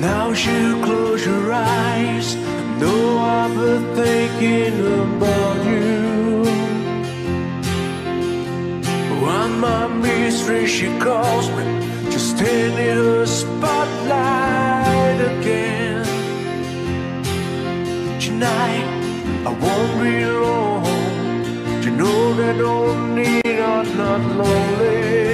Now she close your eyes. No, I've been thinking about you. When my mystery she calls me, just stand in her spotlight again. Tonight I won't be alone. You know that I don't need, I'm not lonely.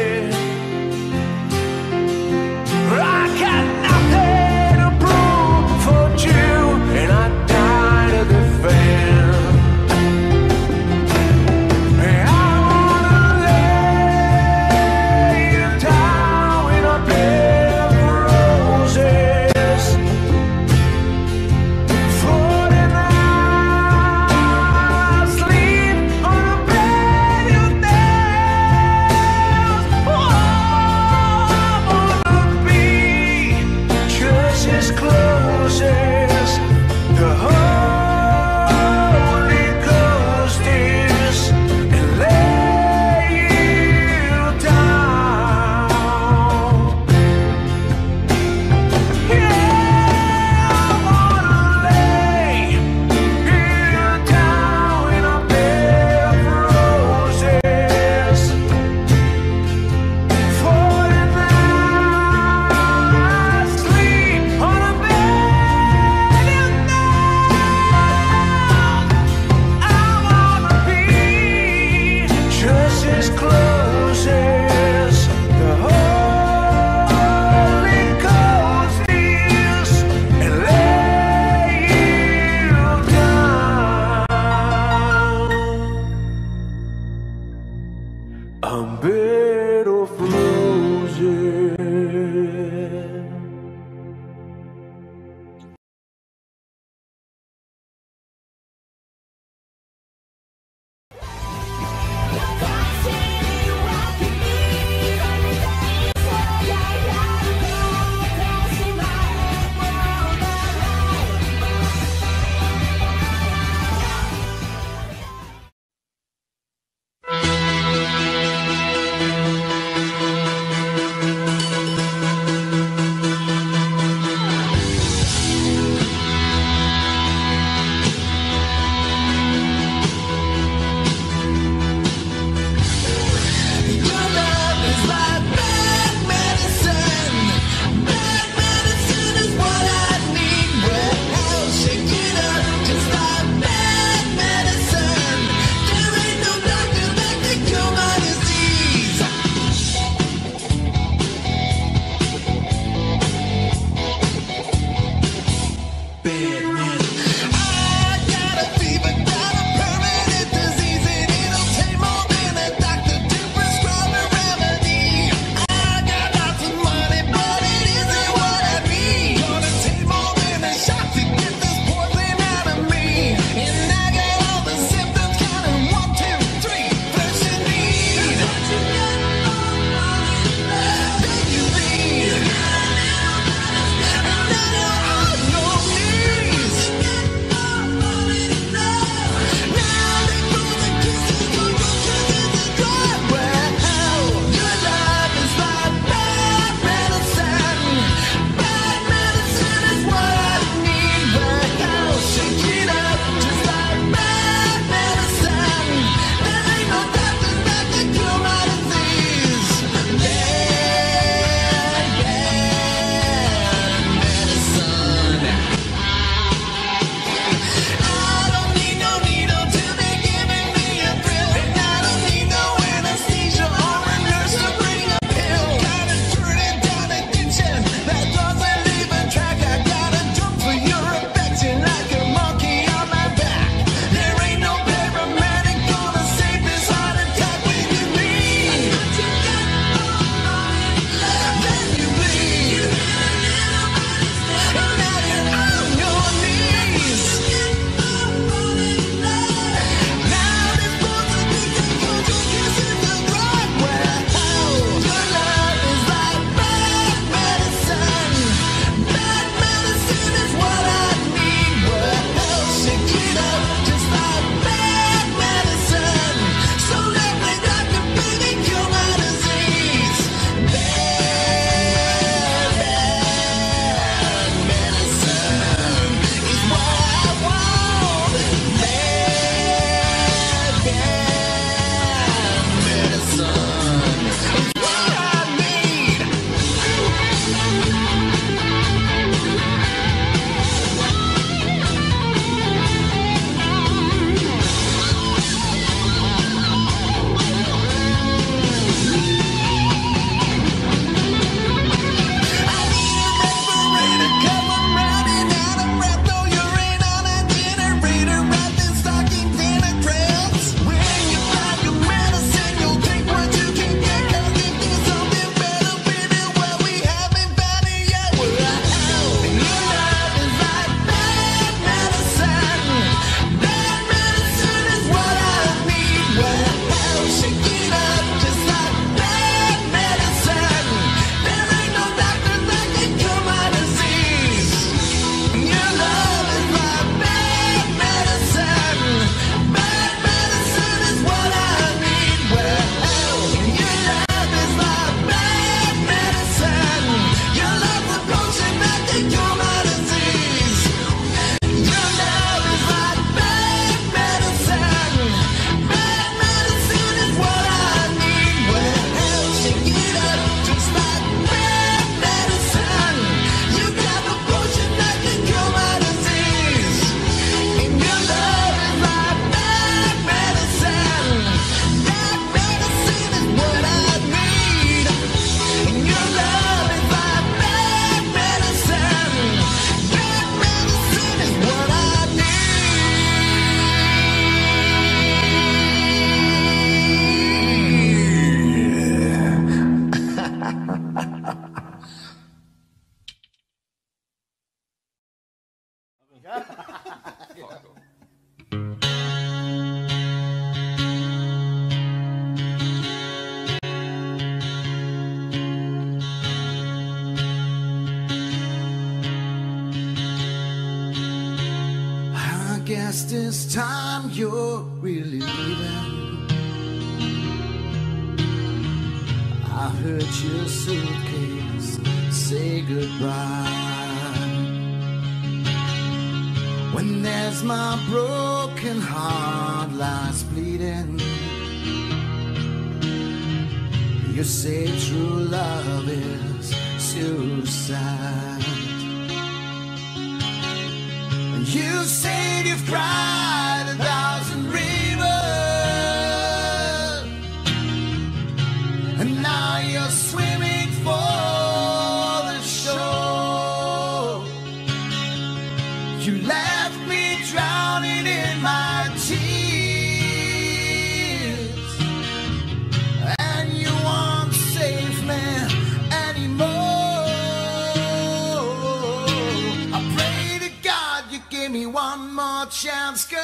more chance, girl.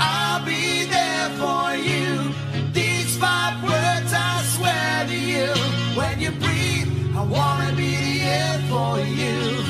I'll be there for you. These five words I swear to you. When you breathe, I wanna be the air for you.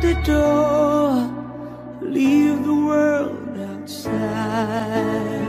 the door, leave the world outside.